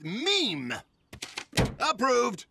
meme. Approved.